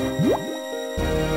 Música